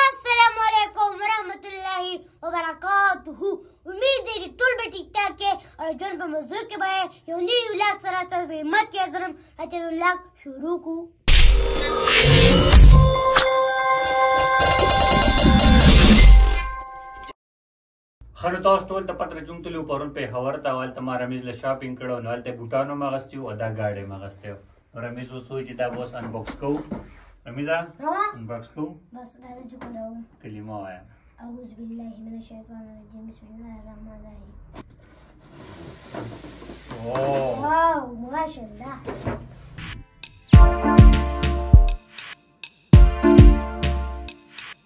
السلام علیکم ورحمت الله وبرکاته امید دی چې ټول به ټیک ټاک کې او ژوند په موضوع کې به یو نوی ولاګ سره ستاسو په همت کې حاضرم چې ولاګ شروع کړو خنو تاسو ټول ته پتر چون تلو پرون په خبر ته اول ته ما رمیز له شاپینګ کړو نو ته بوټانو ما غستي او دا گاډي ما غستي رمیز اوس وای چې دا بوس ان باکس کو رمیزا ان باکس کو بس دا چې کولاو کلمه وایا اعوذ بالله من الشیطان الرجیم بسم الله الرحمن الرحیم واو ماشاءالله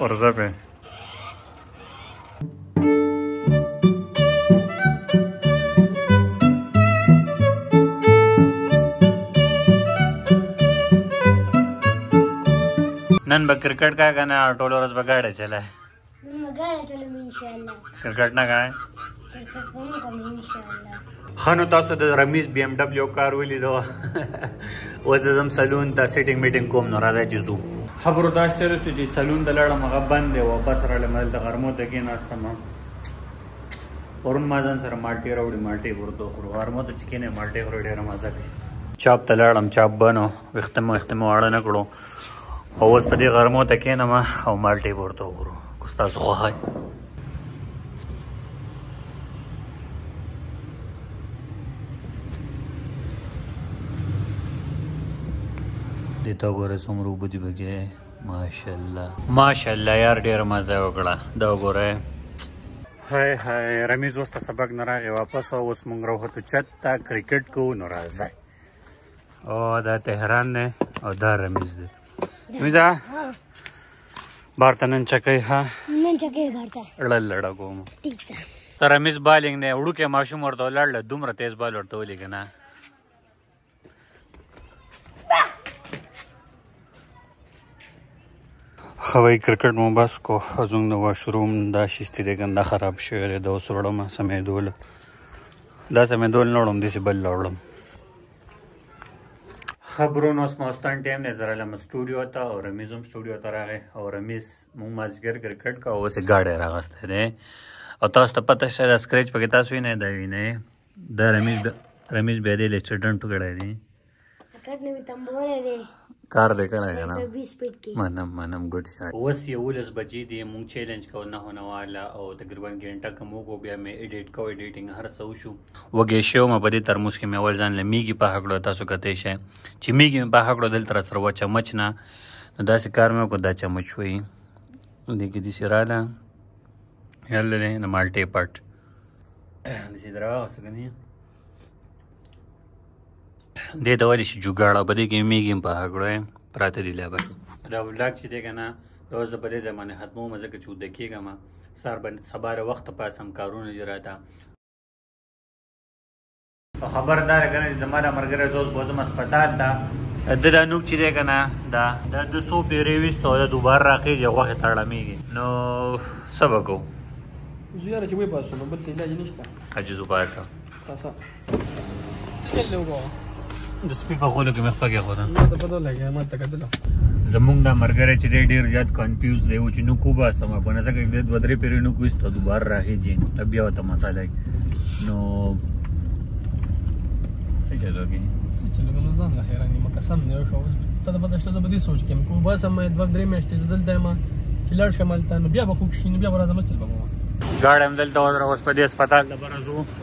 ورځه به نن به کرکټ کا کنه ټول ورځ به گاډه چلای کرکټنا کای خنو تاسو د رمیز بی ام ډبلیو کار ویلی دا وزم سلون ته سیټینګ میټینګ کوم نو راځي چې زو خبرو دا چلو چې سلون د لړم هغه بند دی واپس را لمل د غرمو ته کې ناستم پرون ما ځان سره مالټي راوړي مالټي ورته خورو غرمو ته چې کې نه مالټي خورو ډېره مزه کوي چاپ ته لاړم چاپ بنو وختمو وختمو اړه نه کړو او اوس په دې غرمو ته کېنم او مالټې به ورته وخورو که ستاسو خوښه دې ته وګوره څومره اوبه دي پکې ماشاءالله ماشاءالله یار ډېره مزه یې وکړه دا وګوره هاي هاي رمیز اوس ته سبق نه راغی واپس اوس مونږ راوخوتو چت ته کرکټ کوو نو راځئ او دا تهران دی او دا رمیز دی رمیزه بارته نن چکۍ ها نن چکۍ بارته لړ لړ کوم ټیک ده تر رمیز بالینګ نه وړو کې ماشوم ورته لړ دومره تیز بال ورته ولې کنه خوي کرکټ مو بس کو زموږ د واشروم دا شیستې دی ګنده خراب شوی دی د اوس وړم سمېدول دا سمېدول نه وړم داسې بل وړم خبرونه اوس ماستان ټایم دی زر علم سټوډیو ته او رمیز هم سټوډیو ته راغی او رمیز موږ مازدیګر کرکټ کا اوس یې ګاډی راغستی دی او تاسو ته پته شته دا سکریچ پکې تاسو وینئ دا وینئ دا رمیش بیا رمیش بیا دې لیکچرډنټ کړی دی کټ نه تمبوره دی کار دې کړی دی نه 120 سپیډ کې منم منم ګډ شاید اوس یو لس بجې دی مونږ چیلنج کو نه هونه والا او تقریبا ګنټه کوم کو بیا مې ایډیټ کو ایډیټینګ هر څه وشو وګې شو ما په دې ترموز کې مې اول ځان لمیږي په هکړو تاسو کته شي چې میږي په هکړو دل تر سره و چمچ نه نو داسې کار مې کو دا چمچ وي دې کې دې سراله یاله نه مالټه پټ دې دراغه څه کني دې ته وایي چې جوګاړه په دې کې میږي په هغړو پراته دي لا بس دا ولاګ چې دی که نه دا اوس په دې زمانه ختموم ځکه چې وده کېږم سهار به سبا وخته پاسم کارونه دي راته او خبر دا کنه چې زما د مرګره زوز بوزم هسپتال ته د دا نوک چې دی کنه دا د د سو پیرې ویست او د دوباره راخېږي غوښې تړمیږي نو څه به کوو زه یاره چې وباسو نو بل څه علاج نشته اجي زه باسه تاسو څه چل دی وګوره د سپي په غولو کې مې خپه کېښوده ما ته پته لګیا ما ته کتله زمونږ دا ملګری چې دی ډېر زیات کنفیوز دی و چې نوک وباسم په نه ځکه دی دوه درې پېرې نوک ویسته دوباره راخېږي ته بیا ورته مسله یې نو څه چلو کې څه چلو کې نو ځان له خیره نیمه قسم دی وښه اوس ته ته پته شته زه به دې سوچ کېم که وباسم ما دوه درې میاشتې دلته یم چې لاړ شم هلته نو بیا به خوږ شي نو بیا به راځم چل به کوم ګاډی همدلته ودره اوس په دې هسپتال ته به راځو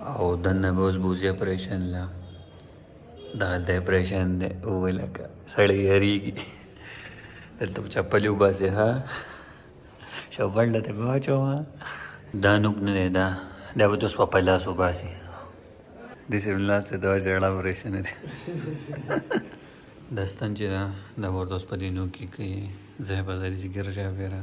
او دنه به اوس بوزي اپریشن لا دا د اپریشن دی ولکه سړی یریږي دلته چپلې وباسې ها شوبړ له ته واچوه دا نوک نه دی دا دا به اوس په لاس وباسي د سر لاس ته دا جړه اپریشن دی دستن چې دا د ورته اوس په دینو کې کوي زه په ځای چې ګرځا بیره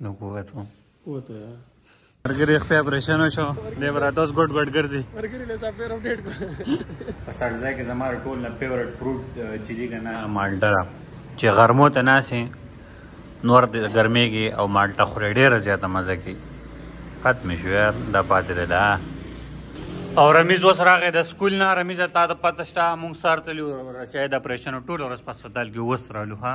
نو قوت وم قوت ویا مرګری خپل اپریشن وشو د براتوس ګډ ګډ ګرځي مرګری له سافټویر اپډیټ کو په سړځای کې زماره ټول نه فیورټ فروټ چې دی کنه مالټه ده چې غرمو ته ناسې نور د ګرمېږي او مالټه خورې ډېره زیاته مزه کوي ختم شو یار دا پاتې ده دا او رمیز اوس راغی د سکول نه رمیز تا د پته شته مونږ سهار تللي شاید اپریشن ټوله ورځ په هسپتال کې اوس رالو ها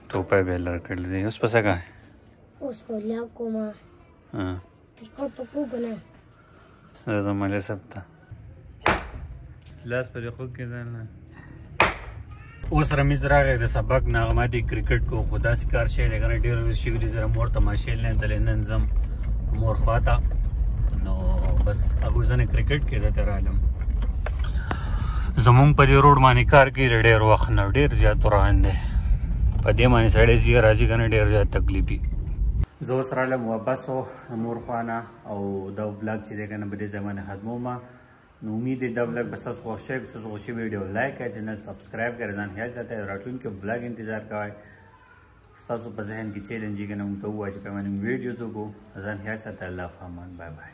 ټوپه به لر کړل دي اوس پسه کا اوس په لا کومه ها تر کو په کو بنا زما مله سبتا لاس پر خو کې ځان نه اوس رمیز راغی د سبق نغمه دی کرکټ کو خدا سکار شي لګره ډیر ورځ شي ګری زره مور تماشې لین دل نن زم مور خواته نو بس ابو زنه کرکټ کې زه تر عالم زمونږ په دې روډ باندې کار کوي ډېر وخت نه ډېر زیات روان دی په دې باندې سړی ځي راځي که نه ډېر زیات تکلیف وي زه اوس رالم وبسو مور خوانه او دا بلاګ چې دی که نه په دې ځای باندې ختموم نو امید دی دا بلاګ به ستاسو خوښ شوی که ستاسو خوښ شوی ویډیو لایک کړئ چینل سبسکرایب کړئ ځان خیال ساتئ راتلونکي بلاګ انتظار کوئ ستاسو په ذهن کې چیلنج یې که نه موږ ته ووایه چې که موږ ویډیوز وکړو ځان خیال ساتئ الله فهمان بای بای